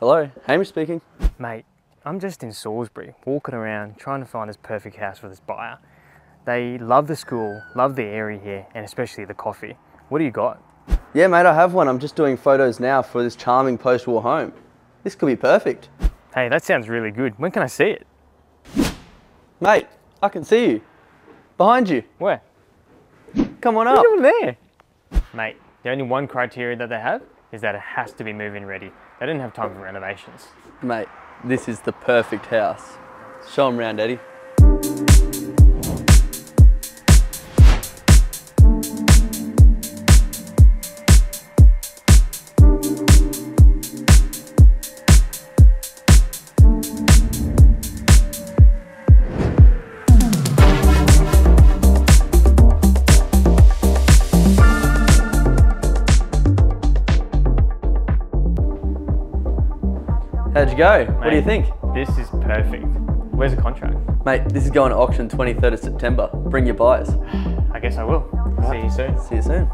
Hello, Hamish speaking. Mate, I'm just in Salisbury, walking around trying to find this perfect house for this buyer. They love the school, love the area here, and especially the coffee. What do you got? Yeah, mate, I have one. I'm just doing photos now for this charming post-war home. This could be perfect. Hey, that sounds really good. When can I see it? Mate, I can see you. Behind you. Where? Come on up. What are you doing there? Mate, the only one criteria that they have is that it has to be move-in ready. They didn't have time for renovations. Mate, this is the perfect house. Show them round, Eddie. How'd you go? What do you think? This is perfect. Where's the contract? Mate, this is going to auction 23rd of September. Bring your buyers. I guess I will. See you soon. See you soon.